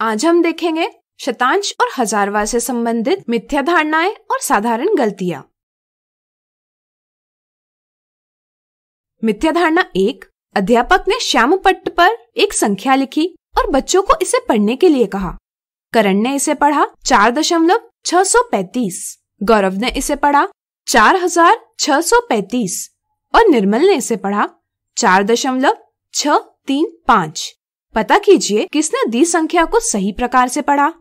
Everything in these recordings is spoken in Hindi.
आज हम देखेंगे शतांश और हजारवा से संबंधित मिथ्या धारणाएँ और साधारण गलतियाँ। मिथ्या धारणा एक, अध्यापक ने श्याम पट्ट पर एक संख्या लिखी और बच्चों को इसे पढ़ने के लिए कहा। करण ने इसे पढ़ा चार दशमलव छह सौ पैतीस, गौरव ने इसे पढ़ा चार हज़ार छह सौ पैतीस और निर्मल ने इसे पढ़ा चार दशमलव छह तीन पाँच। पता कीजिए किसने दी संख्या को सही प्रकार से पढ़ा?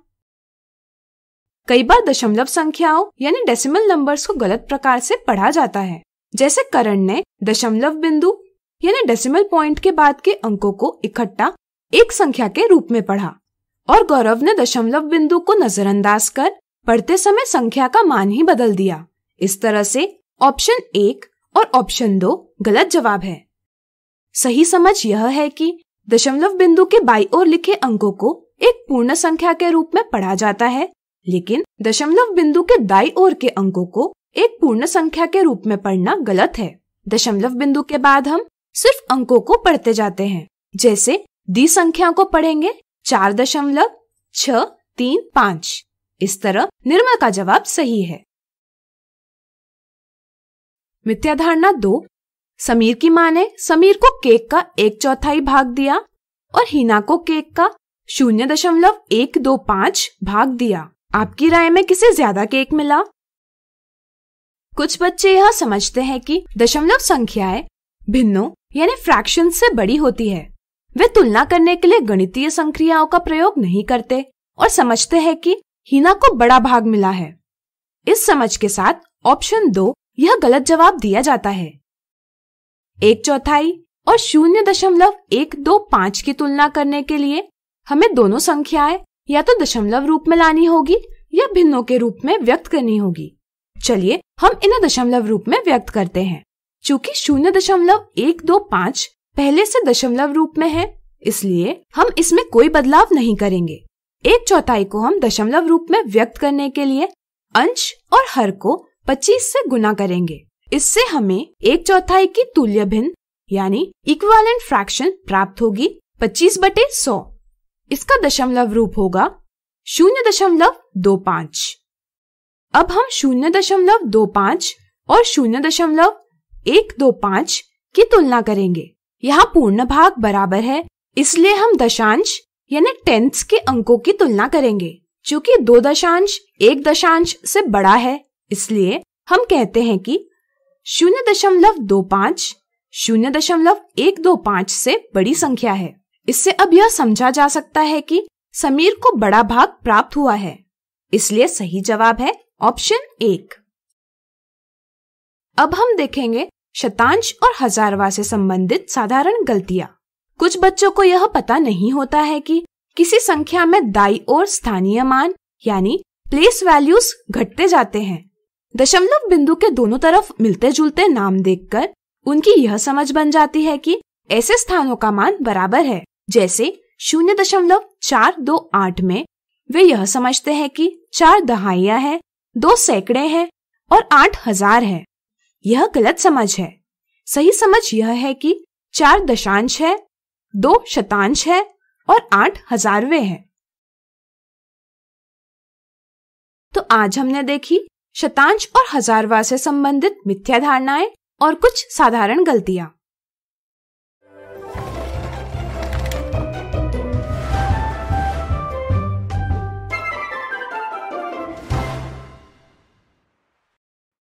कई बार दशमलव संख्याओं, यानी डेसिमल नंबर्स को गलत प्रकार से पढ़ा जाता है। जैसे करण ने दशमलव बिंदु, यानी डेसिमल पॉइंट के बाद के अंकों को इकट्ठा एक संख्या के रूप में पढ़ा। और गौरव ने दशमलव बिंदु को नजरअंदाज कर पढ़ते समय संख्या का मान ही बदल दिया। इस तरह से ऑप्शन एक और ऑप्शन दो गलत जवाब है। सही समझ यह है कि दशमलव बिंदु के बाई ओर लिखे अंकों को एक पूर्ण संख्या के रूप में पढ़ा जाता है, लेकिन दशमलव बिंदु के दाई ओर के अंकों को एक पूर्ण संख्या के रूप में पढ़ना गलत है। दशमलव बिंदु के बाद हम सिर्फ़ अंकों को पढ़ते जाते हैं, जैसे दी संख्या को पढ़ेंगे, चार दशमलव छ तीन पाँच। इस तरह निर्मल का जवाब सही है। मिथ्या धारणा दो समीर की माँ ने समीर को केक का एक चौथाई भाग दिया और हिना को केक का शून्य दशमलव एक दो पाँच भाग दिया। आपकी राय में किसे ज़्यादा केक मिला? कुछ बच्चे यह समझते हैं कि दशमलव संख्याएँ भिन्नों यानी फ्रैक्शन से बड़ी होती है। वे तुलना करने के लिए गणितीय संक्रियाओं का प्रयोग नहीं करते और समझते हैं कि हिना को बड़ा भाग मिला है। इस समझ के साथ ऑप्शन दो, यह गलत जवाब दिया जाता है। एक चौथाई और शून्य दशमलव एक दो पाँच की तुलना करने के लिए हमें दोनों संख्याएँ या तो दशमलव रूप में लानी होगी या भिन्नों के रूप में व्यक्त करनी होगी। चलिए हम इन्हें दशमलव रूप में व्यक्त करते हैं। चूँकि शून्य दशमलव एक दो पाँच पहले से दशमलव रूप में है, इसलिए हम इसमें कोई बदलाव नहीं करेंगे। एक चौथाई को हम दशमलव रूप में व्यक्त करने के लिए अंश और हर को 25 से गुना करेंगे। इससे हमें एक चौथाई की तुल्य भिन्न, यानी इक्वालेंट फ्रैक्शन प्राप्त होगी 25 बटे सौ। इसका दशमलव रूप होगा शून्य दशमलव दो पाँच। अब हम शून्य दशमलव दो पाँच और शून्य दशमलव एक दो पाँच की तुलना करेंगे। यहाँ पूर्ण भाग बराबर है, इसलिए हम दशांश, यानी टेंथ के अंकों की तुलना करेंगे चूँकि दो दशांश एक दशांश से बड़ा है, इसलिए हम कहते हैं कि शून्य दशमलव दो पाँच, शून्य दशमलव एक दो पाँच से बड़ी संख्या है। इससे अब यह समझा जा सकता है कि समीर को बड़ा भाग प्राप्त हुआ है। इसलिए सही जवाब है ऑप्शन एक। अब हम देखेंगे शतांश और हजारवा से संबंधित साधारण गलतियाँ। कुछ बच्चों को यह पता नहीं होता है कि किसी संख्या में दाई और स्थानीय मान, यानी प्लेस वैल्यूज़ घटते जाते हैं। दशमलव बिंदु के दोनों तरफ़ मिलते जुलते नाम देखकर उनकी यह समझ बन जाती है कि ऐसे स्थानों का मान बराबर है। जैसे शून्य दशमलव चार दो आठ में वे यह समझते हैं कि चार दहाइया है, दो सैकड़े हैं और आठ हज़ार है। यह गलत समझ है। सही समझ यह है कि चार दशांश है, दो शतांश है और आठ हजारवे है। तो आज हमने देखी शतांश और हजारवा से संबंधित मिथ्या धारणाएँ और कुछ साधारण गलतियाँ।